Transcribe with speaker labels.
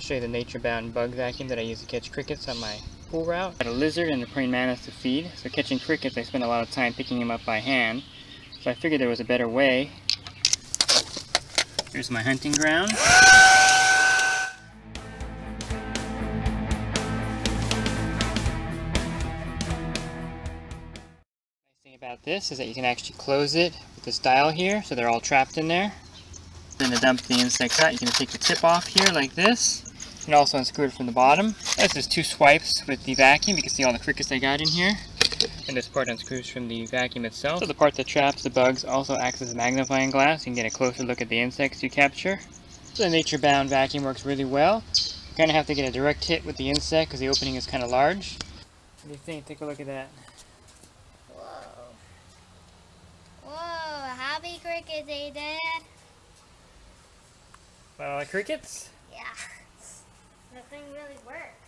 Speaker 1: show you the Nature Bound bug vacuum that I use to catch crickets on my pool route. I had a lizard and a praying mantis to feed, so catching crickets I spent a lot of time picking them up by hand. So I figured there was a better way. Here's my hunting ground. Nice thing about this is that you can actually close it with this dial here, so they're all trapped in there. Then to dump the insects out, you can take the tip off here like this. And also unscrew it from the bottom. This is two swipes with the vacuum. You can see all the crickets I got in here. And this part unscrews from the vacuum itself. So the part that traps the bugs also acts as a magnifying glass. You can get a closer look at the insects you capture. So the nature bound vacuum works really well. You kind of have to get a direct hit with the insect because the opening is kind of large. What do you think? Take a look at that.
Speaker 2: Whoa. Whoa, happy crickets, eh, Dad?
Speaker 1: Well, crickets?
Speaker 2: Really works.